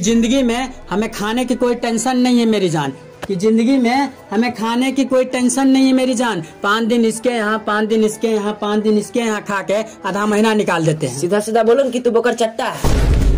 ज़िंदगी में हमें खाने की कोई टेंशन नहीं है मेरी जान। कि ज़िंदगी में हमें खाने की कोई टेंशन नहीं है मेरी जान। पाँच दिन इसके यहाँ, पाँच दिन इसके यहाँ, पाँच दिन इसके यहाँ खा के आधा महीना निकाल देते हैं। सीधा सीधा बोलो कि तू बोकर चट्टा है।